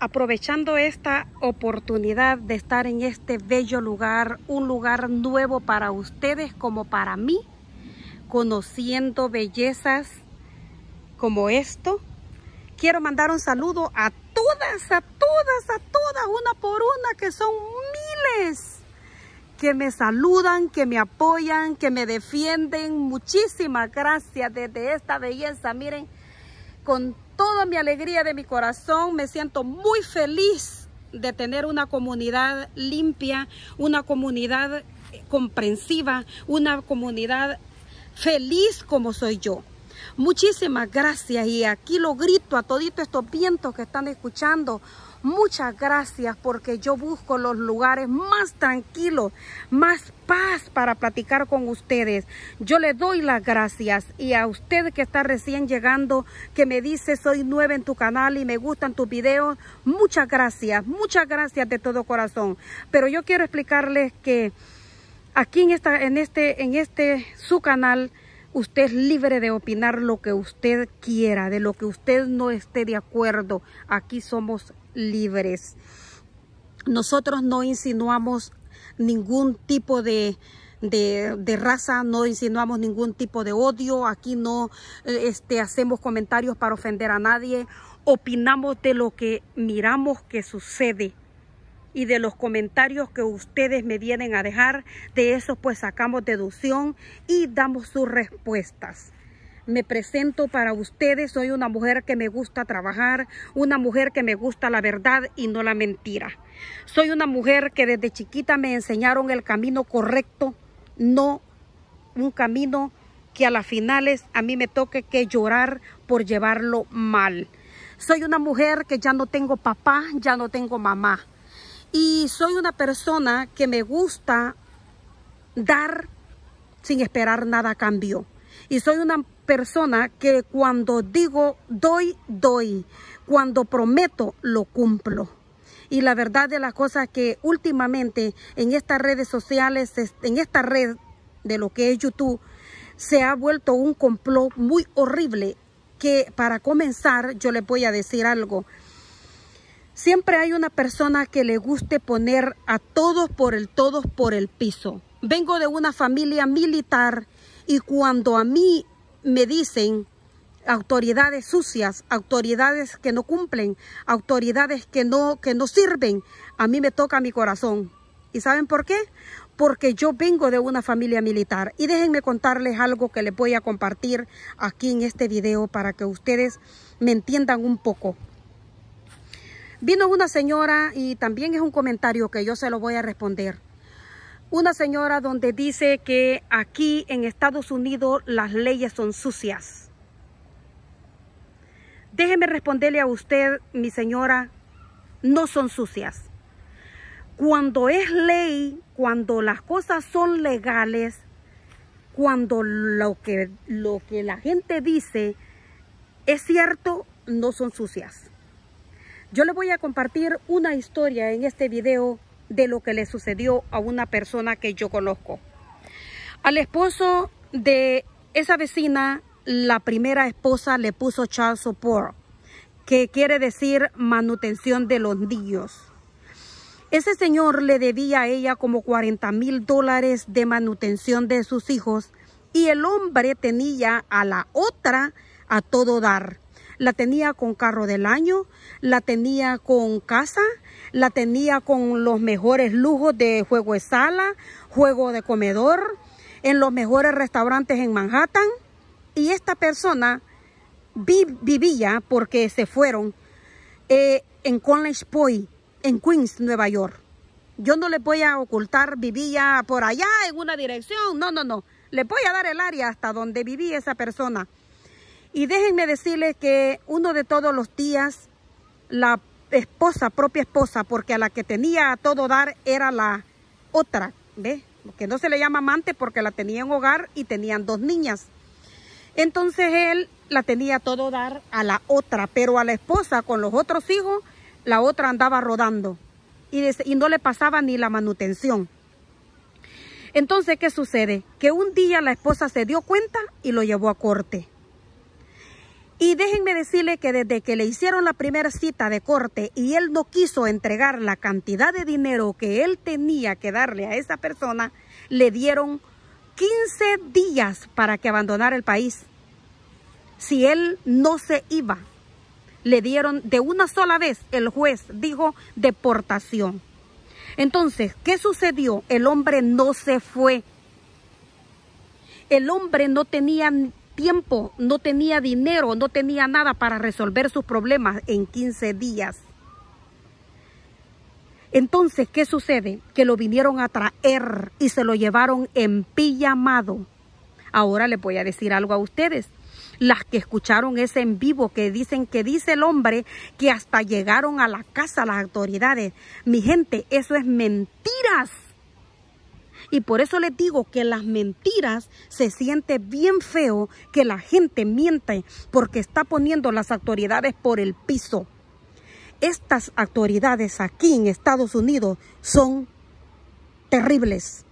aprovechando esta oportunidad de estar en este bello lugar, un lugar nuevo para ustedes como para mí, conociendo bellezas como esto. Quiero mandar un saludo a todas, a todas, a todas, una por una, que son miles, que me saludan, que me apoyan, que me defienden. Muchísimas gracias desde esta belleza. Miren, con toda mi alegría de mi corazón me siento muy feliz de tener una comunidad limpia, una comunidad comprensiva, una comunidad feliz como soy yo. Muchísimas gracias y aquí lo grito a toditos estos vientos que están escuchando. Muchas gracias porque yo busco los lugares más tranquilos, más paz para platicar con ustedes. Yo le doy las gracias y a usted que está recién llegando, que me dice soy nueva en tu canal y me gustan tus videos, muchas gracias, muchas gracias de todo corazón. Pero yo quiero explicarles que aquí en, esta, en, este, en este su canal, Usted es libre de opinar lo que usted quiera, de lo que usted no esté de acuerdo. Aquí somos libres. Nosotros no insinuamos ningún tipo de, de, raza, no insinuamos ningún tipo de odio, aquí no eh, este, hacemos comentarios para ofender a nadie, opinamos de lo que miramos que sucede y de los comentarios que ustedes me vienen a dejar, de eso pues sacamos deducción y damos sus respuestas. Me presento para ustedes, soy una mujer que me gusta trabajar, una mujer que me gusta la verdad y no la mentira. Soy una mujer que desde chiquita me enseñaron el camino correcto, no un camino que a las finales a mí me toque que llorar por llevarlo mal. Soy una mujer que ya no tengo papá, ya no tengo mamá. Y soy una persona que me gusta dar sin esperar nada a cambio. Y soy una persona que cuando digo doy, doy. Cuando prometo, lo cumplo. Y la verdad de las cosas que últimamente en estas redes sociales, en esta red de lo que es YouTube, se ha vuelto un complot muy horrible que para comenzar yo les voy a decir algo. Siempre hay una persona que le guste poner a todos por el todos por el piso. Vengo de una familia militar y cuando a mí me dicen autoridades sucias, autoridades que no cumplen, autoridades que no, que no sirven, a mí me toca mi corazón. ¿Y saben por qué? Porque yo vengo de una familia militar. Y déjenme contarles algo que les voy a compartir aquí en este video para que ustedes me entiendan un poco. Vino una señora y también es un comentario que yo se lo voy a responder. Una señora donde dice que aquí en Estados Unidos las leyes son sucias. Déjeme responderle a usted, mi señora, no son sucias. Cuando es ley, cuando las cosas son legales, cuando lo que, lo que la gente dice es cierto, no son sucias. Yo le voy a compartir una historia en este video de lo que le sucedió a una persona que yo conozco. Al esposo de esa vecina, la primera esposa le puso child support, que quiere decir manutención de los niños. Ese señor le debía a ella como 40 mil dólares de manutención de sus hijos y el hombre tenía a la otra a todo dar la tenía con carro del año, la tenía con casa, la tenía con los mejores lujos de juego de sala, juego de comedor, en los mejores restaurantes en Manhattan. Y esta persona vivía porque se fueron eh, en College Point, en Queens, Nueva York. Yo no le voy a ocultar, vivía por allá en una dirección. No, no, no. Le voy a dar el área hasta donde vivía esa persona. Y déjenme decirles que uno de todos los días, la esposa, propia esposa, porque a la que tenía a todo dar era la otra, ¿ve? Que no se le llama amante porque la tenía en hogar y tenían dos niñas. Entonces él la tenía todo dar a la otra, pero a la esposa con los otros hijos, la otra andaba rodando y, y no le pasaba ni la manutención. Entonces, ¿qué sucede? Que un día la esposa se dio cuenta y lo llevó a corte. Y déjenme decirle que desde que le hicieron la primera cita de corte y él no quiso entregar la cantidad de dinero que él tenía que darle a esa persona, le dieron 15 días para que abandonara el país. Si él no se iba, le dieron de una sola vez, el juez dijo deportación. Entonces, ¿qué sucedió? El hombre no se fue. El hombre no tenía tiempo, no tenía dinero, no tenía nada para resolver sus problemas en 15 días. Entonces, ¿qué sucede? Que lo vinieron a traer y se lo llevaron en pijamado. Ahora les voy a decir algo a ustedes. Las que escucharon ese en vivo que dicen que dice el hombre que hasta llegaron a la casa las autoridades. Mi gente, eso es mentiras. Y por eso les digo que las mentiras se siente bien feo que la gente miente porque está poniendo las autoridades por el piso. Estas autoridades aquí en Estados Unidos son terribles.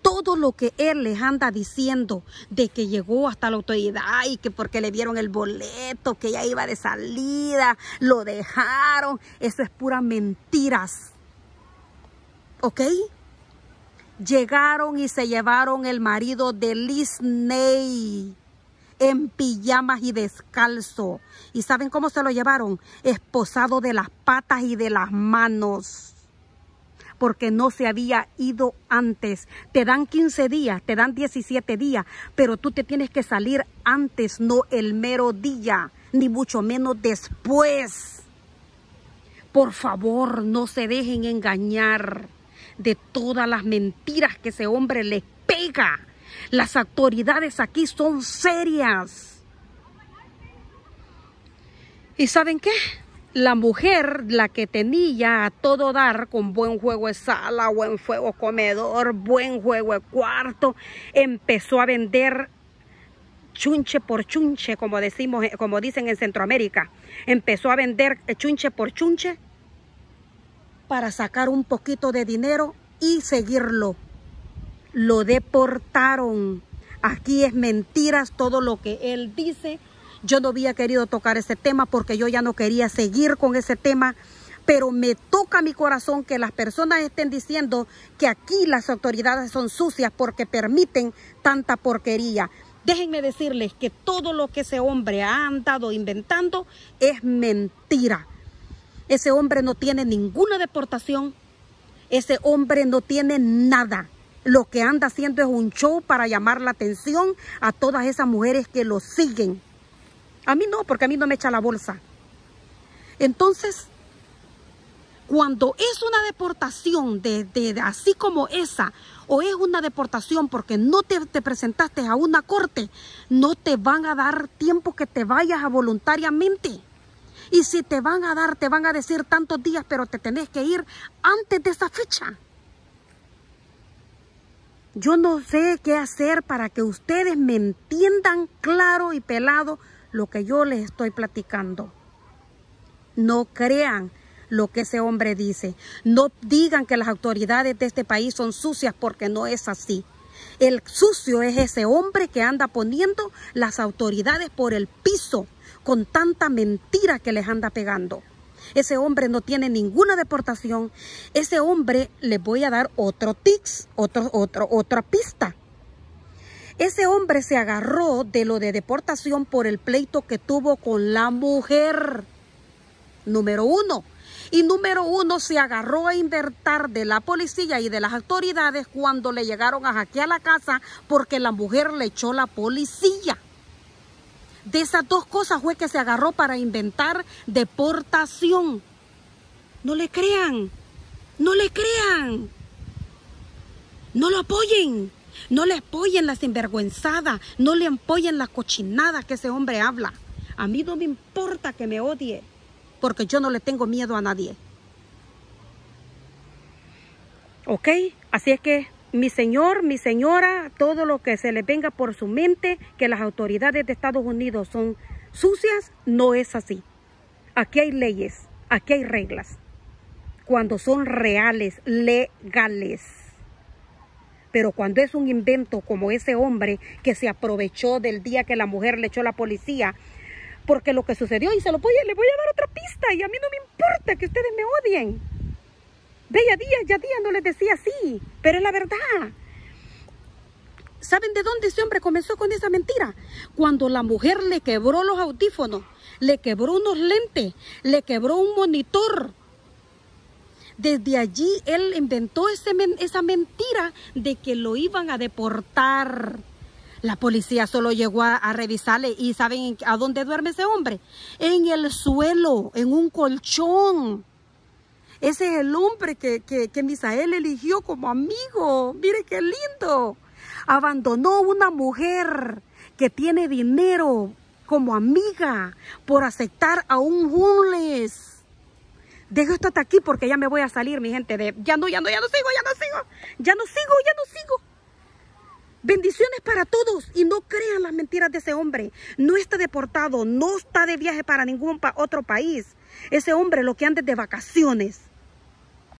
Todo lo que él les anda diciendo de que llegó hasta la autoridad y que porque le dieron el boleto, que ya iba de salida, lo dejaron, eso es pura mentiras. ¿Ok? Llegaron y se llevaron el marido de Ney en pijamas y descalzo. ¿Y saben cómo se lo llevaron? Esposado de las patas y de las manos. Porque no se había ido antes. Te dan 15 días, te dan 17 días, pero tú te tienes que salir antes, no el mero día, ni mucho menos después. Por favor, no se dejen engañar de todas las mentiras que ese hombre le pega. Las autoridades aquí son serias. ¿Y saben qué? La mujer, la que tenía a todo dar con buen juego de sala, buen juego comedor, buen juego de cuarto, empezó a vender chunche por chunche, como decimos, como dicen en Centroamérica. Empezó a vender chunche por chunche para sacar un poquito de dinero y seguirlo. Lo deportaron. Aquí es mentiras todo lo que él dice. Yo no había querido tocar ese tema porque yo ya no quería seguir con ese tema. Pero me toca mi corazón que las personas estén diciendo que aquí las autoridades son sucias porque permiten tanta porquería. Déjenme decirles que todo lo que ese hombre ha andado inventando es mentira. Ese hombre no tiene ninguna deportación. Ese hombre no tiene nada. Lo que anda haciendo es un show para llamar la atención a todas esas mujeres que lo siguen. A mí no, porque a mí no me echa la bolsa. Entonces, cuando es una deportación de, así como esa, o es una deportación porque no te, te, presentaste a una corte, no te van a dar tiempo que te vayas a voluntariamente. Y si te van a dar, te van a decir tantos días, pero te tenés que ir antes de esa fecha. Yo no sé qué hacer para que ustedes me entiendan claro y pelado lo que yo les estoy platicando. No crean lo que ese hombre dice. No digan que las autoridades de este país son sucias porque no es así. El sucio es ese hombre que anda poniendo las autoridades por el piso con tanta mentira que les anda pegando. Ese hombre no tiene ninguna deportación. Ese hombre, le voy a dar otro tics, otro, otro, otra pista. Ese hombre se agarró de lo de deportación por el pleito que tuvo con la mujer. Número uno. Y número uno, se agarró a invertir de la policía y de las autoridades cuando le llegaron a hackear la casa porque la mujer le echó la policía. De esas dos cosas fue que se agarró para inventar deportación. No le crean, no le crean, no lo apoyen, no le apoyen la sinvergüenzada, no le apoyen la cochinada que ese hombre habla. A mí no me importa que me odie, porque yo no le tengo miedo a nadie. ¿Ok? Así es que mi señor, mi señora, todo lo que se le venga por su mente, que las autoridades de Estados Unidos son sucias, no es así. Aquí hay leyes, aquí hay reglas. Cuando son reales, legales. Pero cuando es un invento como ese hombre que se aprovechó del día que la mujer le echó a la policía, porque lo que sucedió, y se lo voy a, le voy a dar otra pista, y a mí no me importa que ustedes me odien. Bella día, ya día no les decía así, pero es la verdad. ¿Saben de dónde ese hombre comenzó con esa mentira? Cuando la mujer le quebró los audífonos, le quebró unos lentes, le quebró un monitor, desde allí él inventó esa mentira de que lo iban a deportar. La policía solo llegó a, revisarle y ¿saben a dónde duerme ese hombre? En el suelo, en un colchón. Ese es el hombre que, que, Misael eligió como amigo. Mire qué lindo. Abandonó una mujer que tiene dinero como amiga por aceptar a un homeless. Dejo esto hasta aquí porque ya me voy a salir, mi gente. De, ya no, ya no, ya no sigo, ya no sigo. Ya no sigo, ya no sigo. Bendiciones para todos y no crean las mentiras de ese hombre. No está deportado, no está de viaje para ningún otro país. Ese hombre lo que anda de vacaciones.